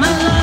my love.